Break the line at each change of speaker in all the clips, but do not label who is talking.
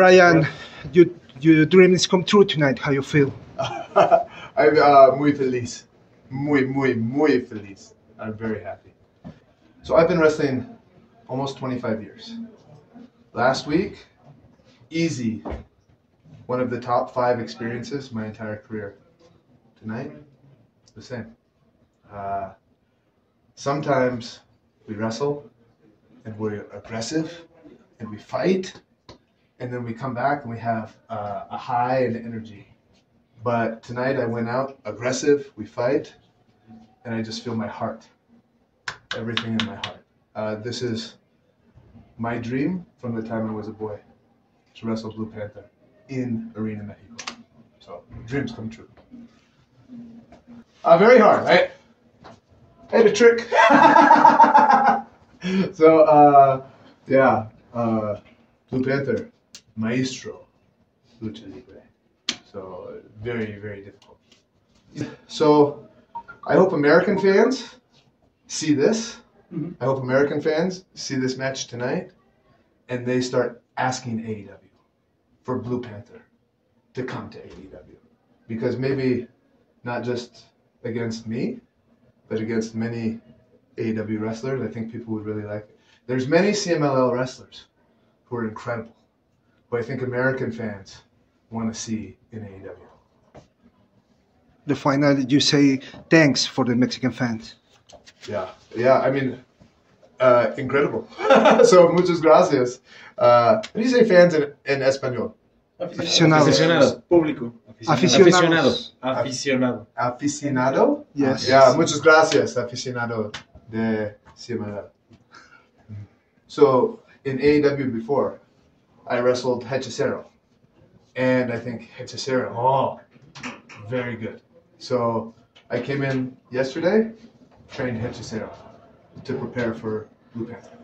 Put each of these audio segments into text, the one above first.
Bryan, your, your dream is come true tonight. How you feel?
I'm uh, muy feliz. Muy, muy, muy feliz. I'm very happy. So I've been wrestling almost 25 years. Last week, easy. One of the top five experiences my entire career. Tonight, the same. Uh, sometimes we wrestle and we're aggressive and we fight and then we come back and we have uh, a high and energy. But tonight I went out aggressive, we fight, and I just feel my heart, everything in my heart. Uh, this is my dream from the time I was a boy to wrestle Blue Panther in Arena Mexico. So dreams come true. Uh, very hard, right? I had a trick. so uh, yeah, uh, Blue Panther, Maestro, Lucha Libre. So very, very difficult. So I hope American fans see this. Mm-hmm. I hope American fans see this match tonight and they start asking AEW for Blue Panther to come to AEW. Because maybe not just against me, but against many AEW wrestlers, I think people would really like it. There's many CMLL wrestlers who are incredible, who I think American fans want to see in AEW.
The final, you say thanks for the Mexican fans.
Yeah, yeah. I mean, uh, incredible. so muchas gracias. Uh, how do you say fans in, in español?
Aficionados.
Aficionado. Público.
Aficionados.
Aficionado.
Aficionado.
Yes.
Yeah, muchas gracias, aficionado de CMLL. So in AEW before, I wrestled Hechicero, and I think Hechicero, oh, very good. So I came in yesterday, trained Hechicero to prepare for Blue Panther.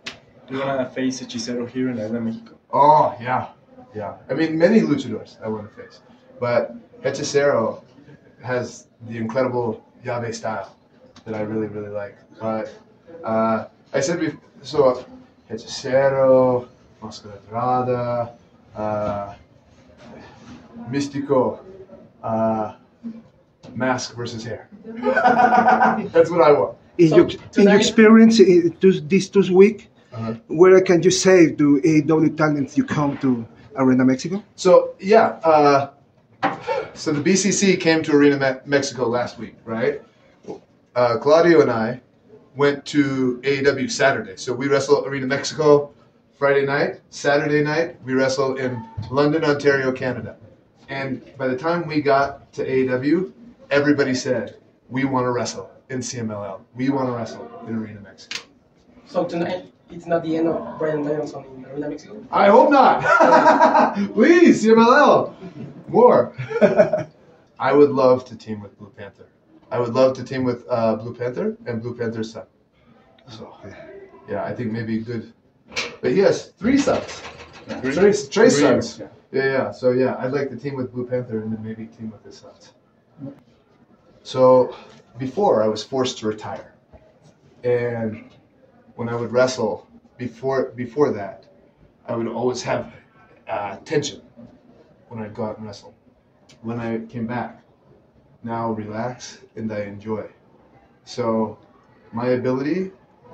Do You're gonna face Hechicero here in Arena Mexico.
Oh yeah, yeah. I mean, many luchadors I want to face, but Hechicero has the incredible llave style that I really, really like. But uh, I said before, so Hechicero, Dorada, uh, Mystico, uh, mask versus hair. That's what I want.
In,
So
your, in your experience in this, week,
Uh-huh.
where can you say to AEW talents you come to Arena Mexico?
So yeah, uh, so the BCC came to Arena Me- Mexico last week, right? Uh, Claudio and I went to AEW Saturday. So we wrestle Arena Mexico Friday night. Saturday night we wrestle in London, Ontario, Canada. And by the time we got to AEW, everybody said we want to wrestle in CMLL. We want to wrestle in Arena Mexico.
So tonight, it's not the end of Bryan Danielson in Arena Mexico.
I hope not. Please, CMLL, more. I would love to team with Blue Panther. I would love to team with uh, Blue Panther and Blue Panther's son. So, yeah, I think maybe good. But he has three sons.
Three?
Trey, Trey
Three,
sons.
yeah.
Yeah, yeah. So yeah, I'd like to team with Blue Panther and then maybe team with his sons. So before I was forced to retire, and when I would wrestle before before that, I would always have uh, tension when I'd go out and wrestle. When I came back, now relax and I enjoy. So my ability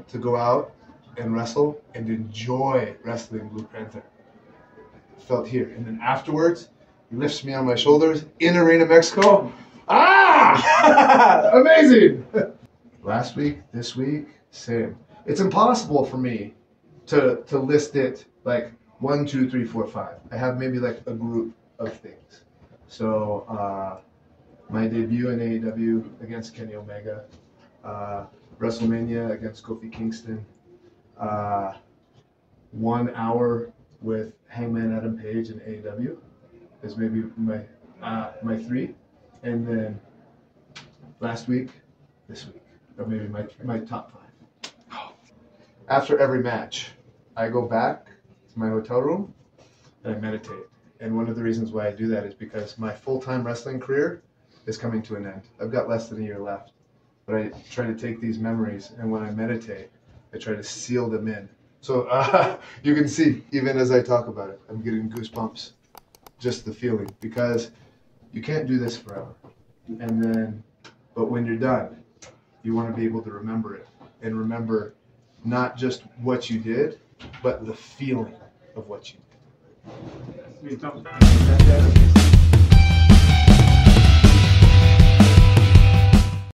to go out and wrestle and enjoy wrestling Blue Panther felt here. And then afterwards, he lifts me on my shoulders in Arena Mexico. Ah! Amazing! Last week, this week, same. It's impossible for me to, to list it like one, two, three, four, five. I have maybe like a group of things. So, uh, my debut in AEW against Kenny Omega, uh, WrestleMania against Kofi Kingston, uh, one hour with Hangman Adam Page and AEW is maybe my uh, my three, and then last week, this week, or maybe my my top five. After every match, I go back to my hotel room and I meditate. And one of the reasons why I do that is because my full time wrestling career is coming to an end. I've got less than a year left, but I try to take these memories and when I meditate, I try to seal them in So uh, you can see, even as I talk about it, I'm getting goosebumps. Just the feeling, because you can't do this forever. And then, but when you're done, you want to be able to remember it and remember not just what you did, but the feeling of what you did.